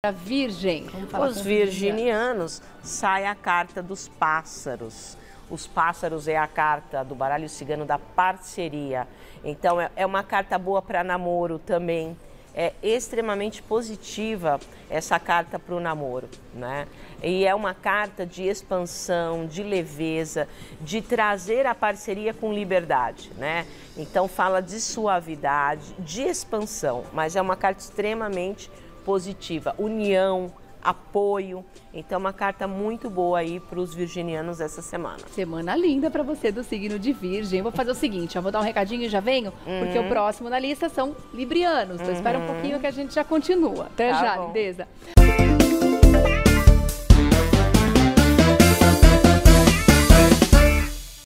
Para Virgem. Os virginianos sai a carta dos pássaros. Os pássaros é a carta do baralho cigano da parceria. Então é, é uma carta boa para namoro também. É extremamente positiva essa carta para o namoro, né? E é uma carta de expansão, de leveza, de trazer a parceria com liberdade, né? Então fala de suavidade, de expansão, mas é uma carta extremamente positiva, união, apoio. Então, é uma carta muito boa aí para os virginianos essa semana. Semana linda para você do signo de Virgem. Vou fazer o seguinte, eu vou dar um recadinho e já venho, uhum. porque o próximo na lista são librianos. Então, uhum. espera um pouquinho que a gente já continua. Até tá já, bom. lindeza.